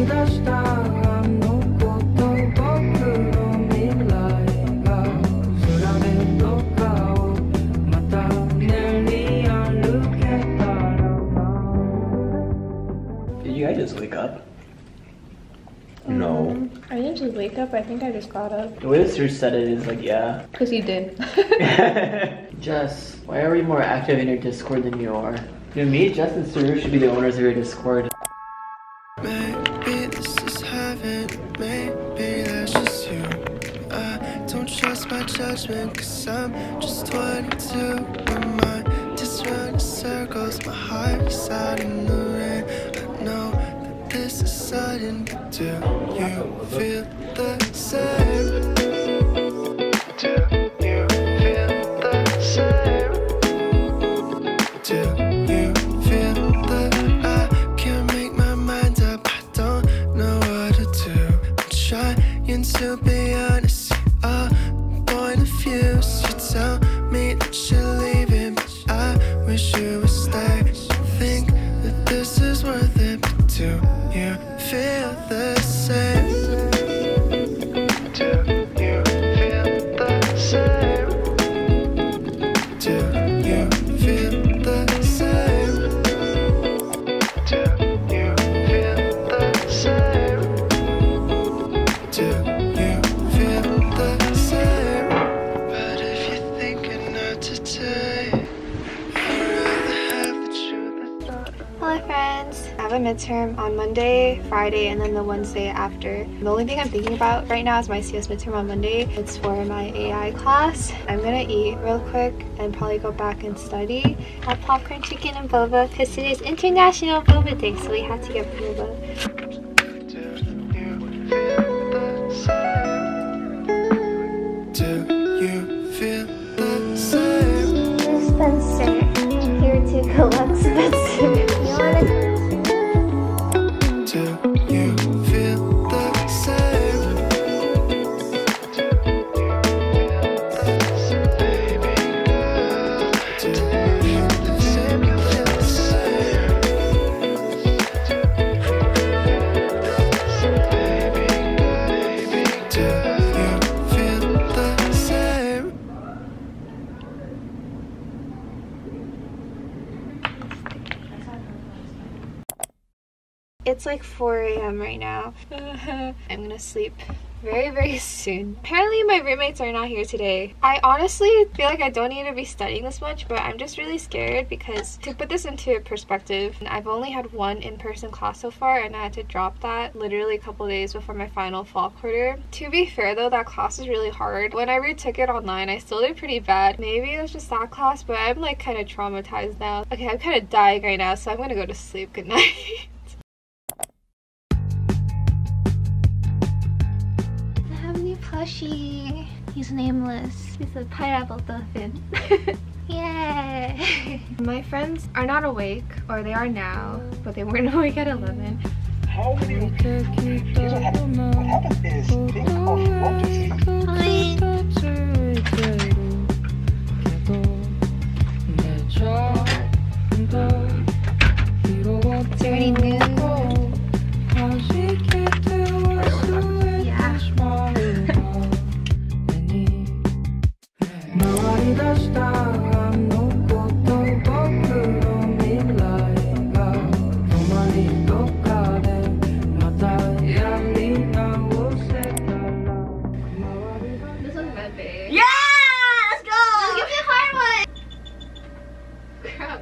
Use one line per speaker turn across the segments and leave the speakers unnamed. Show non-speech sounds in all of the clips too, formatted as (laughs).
Did you guys just wake up?
Um, no.
I didn't just wake up, I think I just got up.
The way the said it is like, yeah. (laughs)
Cause you did. (laughs)
Jess, why are we more active in your Discord than you are? You know, me, Jess, and Suru should be the owners of your Discord.
My cause I'm just 22. My mind just running circles, my heart is out in the rain. I know that this is sudden, but do you feel
midterm on Monday, Friday, and then the Wednesday after. The only thing I'm thinking about right now is my CS midterm on Monday. It's for my AI class. I'm gonna eat real quick and probably go back and study. Have popcorn, chicken, and boba because is International Boba Day, so we have to get boba. Spencer, here to collect (laughs) Spencer. a.m. right now. (laughs) I'm gonna sleep very, very soon. Apparently, my roommates are not here today. I honestly feel like I don't need to be studying this much, but I'm just really scared because to put this into perspective, I've only had one in person class so far, and I had to drop that literally a couple days before my final fall quarter. To be fair, though, that class is really hard. When I retook it online, I still did pretty bad. Maybe it was just that class, but I'm like kind of traumatized now. Okay, I'm kind of dying right now, so I'm gonna go to sleep. Good night. (laughs) have a new plushie. He's nameless. He's a pineapple dolphin. (laughs) Yay! My friends are not awake, or they are now, but they weren't (laughs) awake at 11.
How many of these here's what happens. What happens is they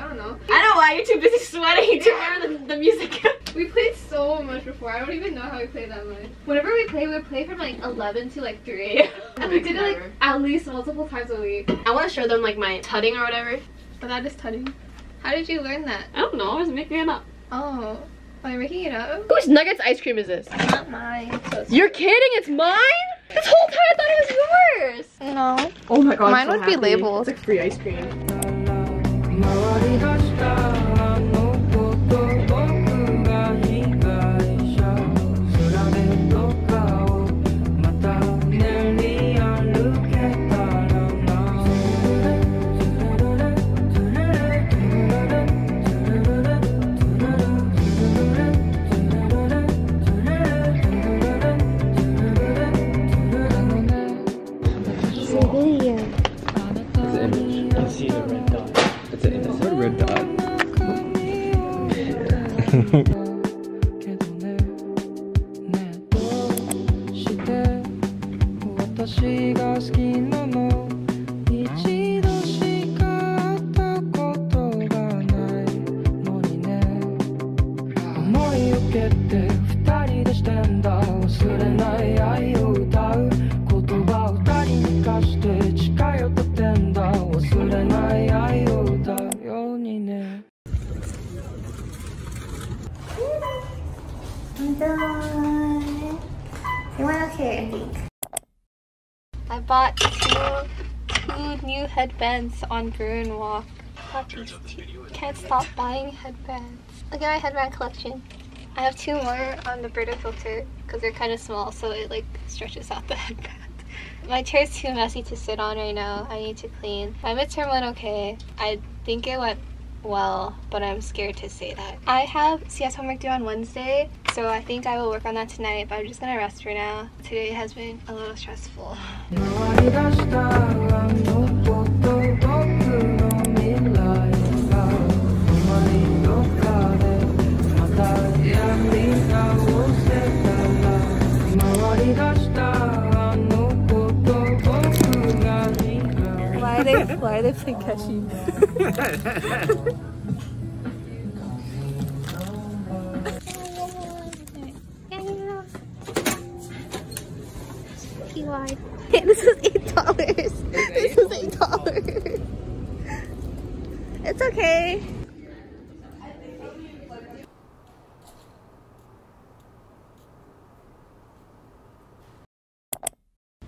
I don't know.
I don't know why you're too busy sweating to remember the, the music. (laughs)
We played so much before. I don't even know how we played that much. Whenever we play, we play from like 11 to like 3. (laughs) and we did it like at least multiple times a week.
I want to show them like my tutting or whatever.
But that is tutting. How did you learn that?
I don't know. I was making it up.
Oh. Oh, you're making it up?
Whose Nuggets ice cream is this?
Not mine. So
You're kidding? It's mine? This whole time I thought it was yours.
No.
Oh my god.
Mine would be labeled.
It's like free ice cream.
This image, you can see the
red dot. it's a, it's a red dot. Bought two, two new headbands on Bruin Walk. Got these two. Can't stop buying headbands. Look at my headband collection. I have two more on the Brita filter because they're kind of small, so it like stretches out the (laughs) headband. My chair is too messy to sit on right now. I need to clean. My midterm went okay. I think it went well, but I'm scared to say that. I have CS homework due on Wednesday, so I think I will work on that tonight, but I'm just gonna rest for now. Today has been a little stressful. Why are they, why they playing catchy? (laughs) (laughs) this is eight dollars. This is eight dollars. It's okay.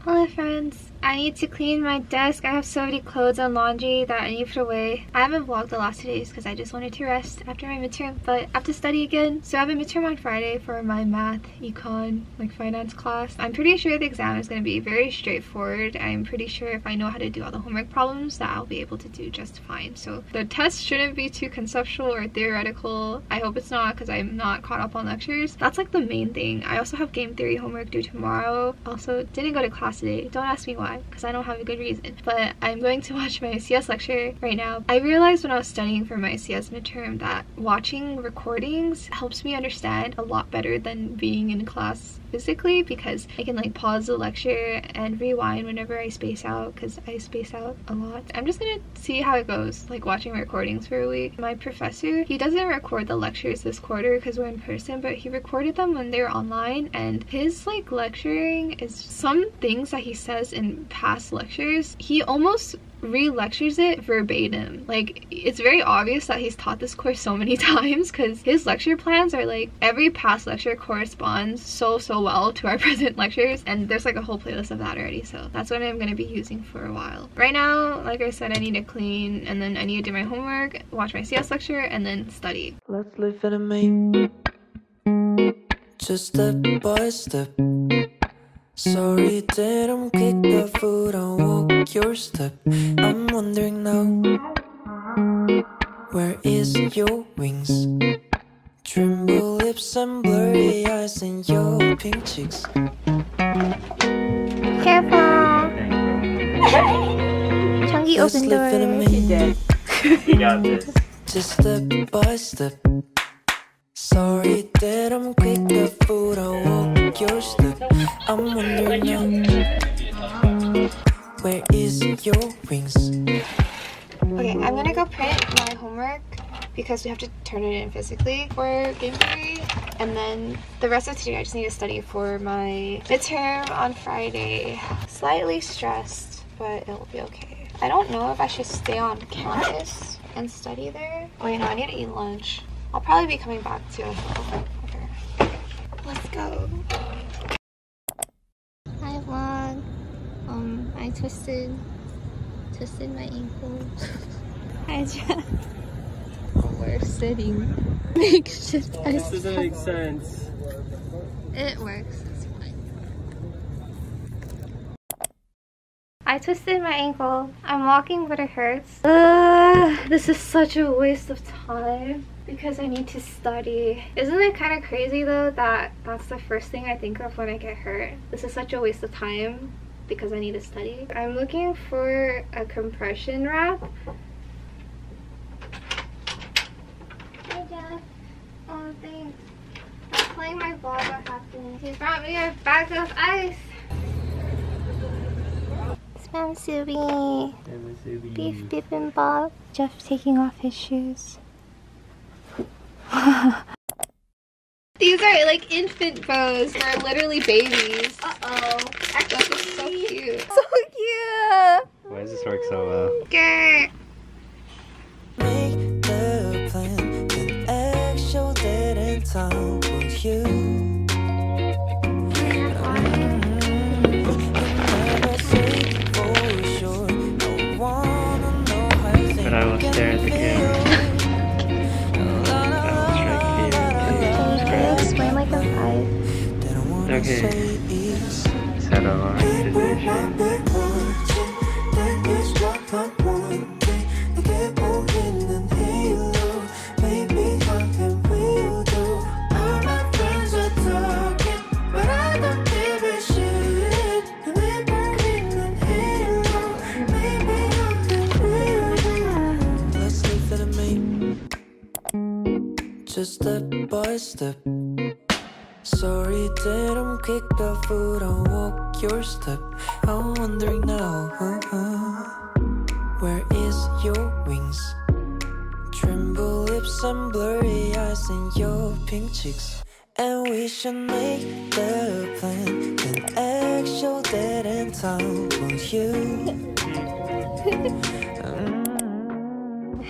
Hello friends, I need to clean my desk. I have so many clothes and laundry that I need to put away. I haven't vlogged the last two days because I just wanted to rest after my midterm, but I have to study again. So I have a midterm on Friday for my math, econ, like finance class. I'm pretty sure the exam is going to be very straightforward. I'm pretty sure if I know how to do all the homework problems that I'll be able to do just fine. So the test shouldn't be too conceptual or theoretical. I hope it's not because I'm not caught up on lectures. That's like the main thing. I also have game theory homework due tomorrow. Also didn't go to class today. Don't ask me why because I don't have a good reason. But I'm going to (laughs) watch my CS lecture right now. I realized when I was studying for my CS midterm that watching recordings helps me understand a lot better than being in class physically because I can like pause the lecture and rewind whenever I space out because I space out a lot. I'm just gonna see how it goes like watching recordings for a week. My professor, he doesn't record the lectures this quarter because we're in person but he recorded them when they're online and his like lecturing is some things that he says in past lectures he almost re-lectures it verbatim. Like it's very obvious that he's taught this course so many (laughs) times because his lecture plans are like every past lecture corresponds so so well to our (laughs) present lectures and there's like a whole playlist of that already so that's what I'm gonna be using for a while. Right now, like I said, I need to clean and then I need to do my homework, watch my CS lecture, and then study.
Let's live in a. Just step by step. Sorry that I'm quick the foot and walk your step. I'm wondering now, where is your wings? Tremble lips and blurry eyes and your pink cheeks.
Careful! (laughs) Chunky
Let's
open
live in a
door.
me.
You got this.
Just step by step. Sorry that I'm quick the foot and walk your step. I'm wondering now, where is your wings?
Okay, I'm gonna go print my homework because we have to turn it in physically for game theory. And then the rest of today, I just need to study for my midterm on Friday. Slightly stressed, but it'll be okay. I don't know if I should stay on campus and study there. Oh, Wait, no, I need to eat lunch. I'll probably be coming back to a Let's go. Hi vlog. Um, I twisted twisted my ankle. (laughs) I just we're sitting. Makeshift
This doesn't make sense.
It works. It's fine. I twisted my ankle. I'm walking, but it hurts. Uh, this is such a waste of time because I need to study. Isn't it kind of crazy though that that's the first thing I think of when I get hurt? This is such a waste of time because I need to study. I'm looking for a compression wrap. Hi, Dad. Um, telling my vlog what happened. He brought me a bag of ice. Spamsubi. Beef bibimbap. Jeff taking off his shoes. (laughs) These are like infant bows. They're literally babies.
Uh-oh.
This is so cute. So cute.
Why does this work so well?
Okay.
Make the plan, then act show that in time with you.
Okay.
say is
Set
quick to foot and walk your step. I'm wondering now, uh-huh, where is your wings? Tremble lips and blurry eyes and your pink cheeks. And we should make the plan, then act show that in time for you.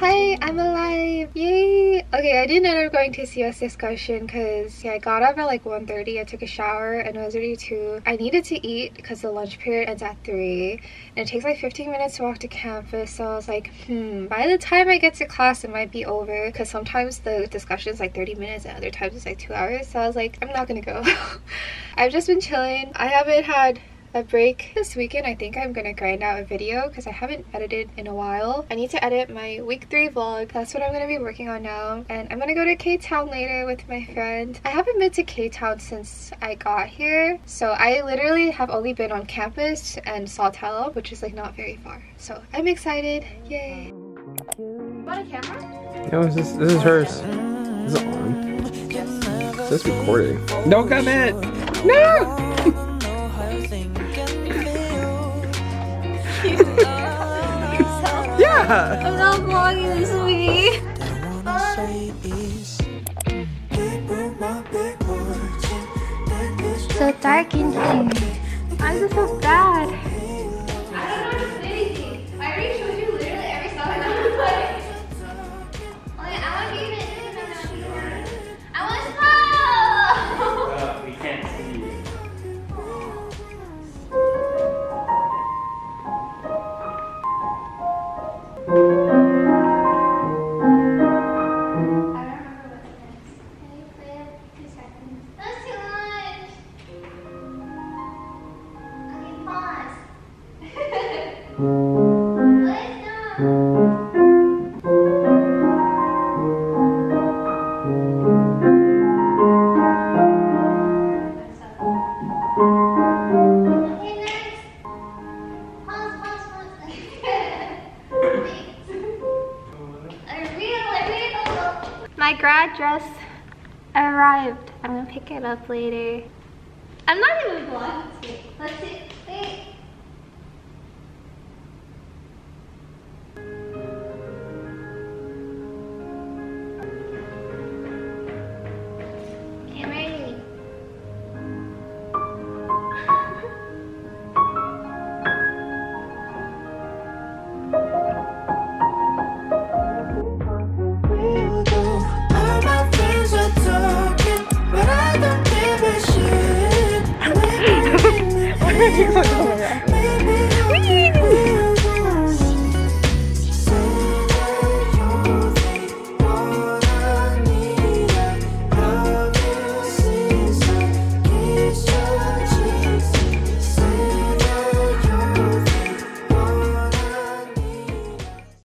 Hi, I'm alive! Yay! Okay, I didn't end up going to CS discussion because yeah, I got up at like 1.30, I took a shower, and it was already 2. I needed to eat because the lunch period ends at 3. And it takes like 15 minutes to walk to campus, so I was like, hmm, by the time I get to class, it might be over because sometimes the discussion's like 30 minutes and other times it's like 2 hours. So I was like, I'm not gonna go. (laughs) I've just been chilling. I haven't had a break this weekend. I think I'm gonna grind out a video because I haven't edited in a while. I need to edit my week three vlog. That's what I'm gonna be working on now. And I'm gonna go to K-Town later with my friend. I haven't been to K-Town since I got here. So I literally have only been on campus and Sawtelle, which is like not very far. So I'm excited. Yay.
Want a camera?
No, this is, this is hers. This is on. It says recording. Don't come (laughs) in! No! yeah!
I'm not vlogging this week. So dark in here. Why does it feel bad? Arrived. I'm gonna pick it up later. I'm not even vlogging.
Let's see. Wait.